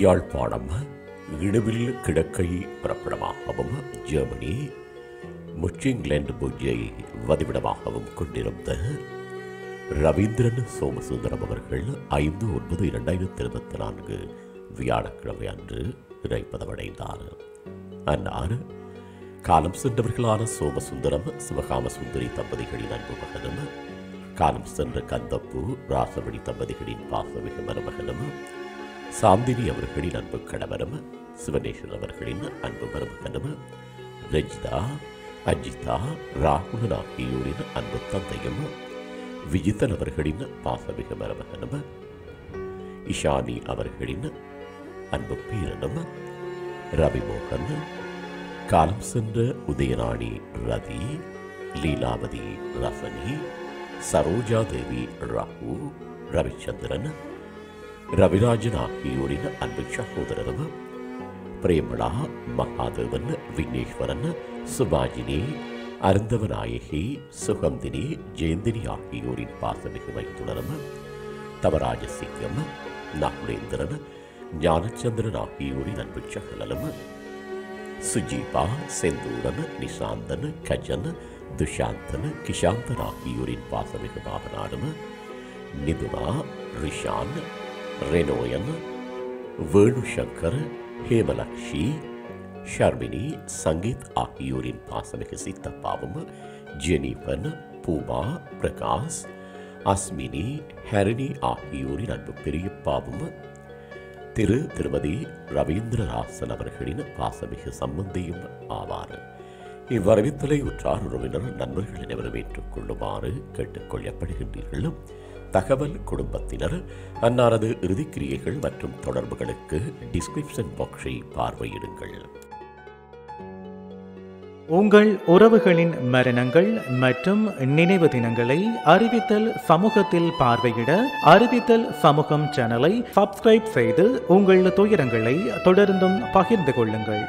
Yazhpanam Iduvil கிழக்கை பிறப்பிடமாகவும் Germany முச்சிங்கிலாந்து பூஜை வதிவிடமாகவும் கொண்டிருந்த ரவீந்திரன் சோமசுந்தரம் அவர்கள் ஐந்து ஒன்பது இரண்டாயிரத்தி இருபத்தி நான்கு வியாழக்கிழமை அன்று இறைப்பதமடைந்தார். அன்னார் காலம் சென்றவர்களான சோமசுந்தரம் சிவகாம சுந்தரி தம்பதிகளின் அன்பு மகனும் காலம் சென்ற கந்தப்பு ராசமணி தம்பதிகளின் பாசமிகு மருமகனும் சாந்தினி அவர்களின் அன்பு கணவரும் சிவனேஸ்வரன் அவர்களின் அன்பு மருமகனும் ரஜிதா அஜிதா ராகுலன் ஆகியோரின் அன்பு தந்தையும் விஜிதன் அவர்களின் பாசமிகு மருமகனும் இஷானி அவர்களின் அன்பு பேரனும் ரவிமோகன் காலம் சென்ற உதயநாணி ரதி லீலாவதி ரசனி சரோஜா தேவி ராகு ரவிச்சந்திரன் ரவிராஜன் ஆகியோரின் அன்பு சகோதரரும் பிரேமளா மகாதேவன் விக்னேஸ்வரன் சுபாஜினி அருந்தவநாயகி சுகந்தினி ஜெயந்தினி ஆகியோரின் பாசமிகு மைத்துனரும் தவராஜசிங்கம் நகுலேந்திரன் ஞானச்சந்திரன் ஆகியோரின் அன்பு சகலலும் சுஜீபா செந்தூரன் நிசாந்தன் கஜன் துஷாந்தன் கிஷாந்தன் ஆகியோரின் பாசமிகு பாவனாரும் நிதுனா ரிஷான் ரெனோயன் வேணுசங்கர் ஹேமலக்ஷி ஷர்மினி சங்கீத் ஆகியோரின் பாசமிகு சித்தப்பாவும் ஜெனிபன் பூமா பிரகாஷ் அஸ்மினி ஹரிணி ஆகியோரின் அன்பு பெரியப்பாவும் திரு திருமதி ரவீந்திரராசன் அவர்களின் பாசமிகு சம்பந்தியும் ஆவார் இவ்வரவித்தலை உற்றார் உறவினர் நண்பர்கள் அனைவரும் ஏற்றுக்கொள்ளுமாறு கேட்டுக்கொள்ளப்படுகின்றீர்கள். தகவல் குடும்பத்தினர் அன்னாரது இறுதிக்கிரியைகள் மற்றும் தொடர்புகளுக்கு டிஸ்கிரிப்ஷன் பாக்ஸை பார்வையிடுங்கள். உங்கள் உறவுகளின் மரணங்கள் மற்றும் நினைவு தினங்களை அறிவித்தல் சமூகத்தில் பார்வையிட அறிவித்தல் சமூகம் சேனலை சப்ஸ்கிரைப் செய்து உங்கள் துயரங்களை தொடர்ந்தும் பகிர்ந்து கொள்ளுங்கள்.